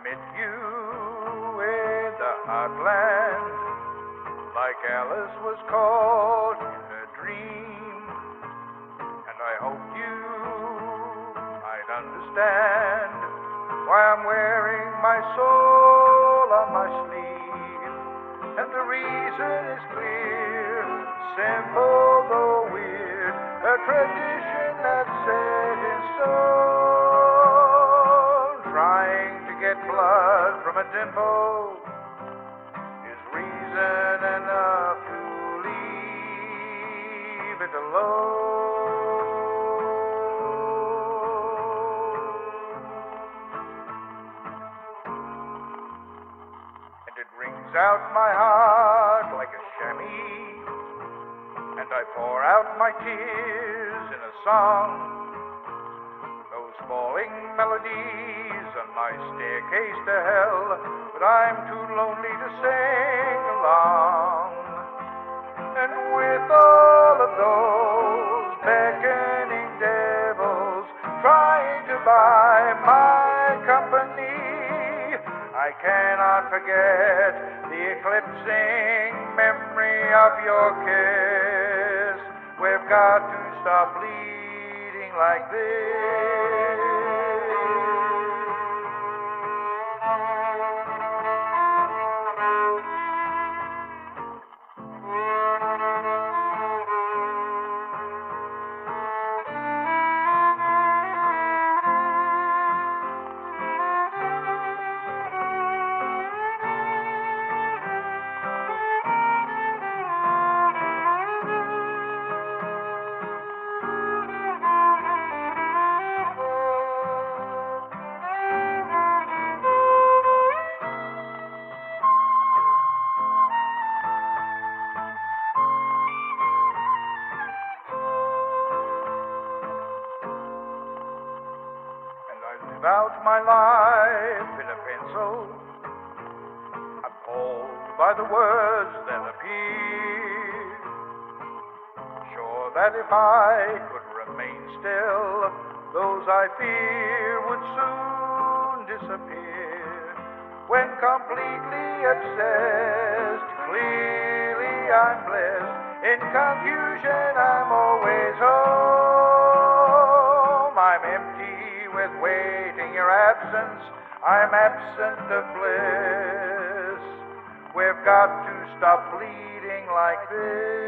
met you in the heartland, like Alice was caught in a dream. And I hoped you might understand why I'm wearing my soul on my sleeve. And the reason is clear, simple though weird, a tradition dimple is reason enough to leave it alone. And it rings out my heart like a chamois, and I pour out my tears in a song. Falling melodies on my staircase to hell, but I'm too lonely to sing along. And with all of those beckoning devils trying to buy my company, I cannot forget the eclipsing memory of your kiss. We've got to stop bleeding like And I live out my life in a pencil. Appalled by the words that appear. Sure that if I could remain still, those I fear would soon disappear. When completely obsessed, clearly I'm blessed. In confusion, I'm absence. I'm absent of bliss. We've got to stop bleeding like this.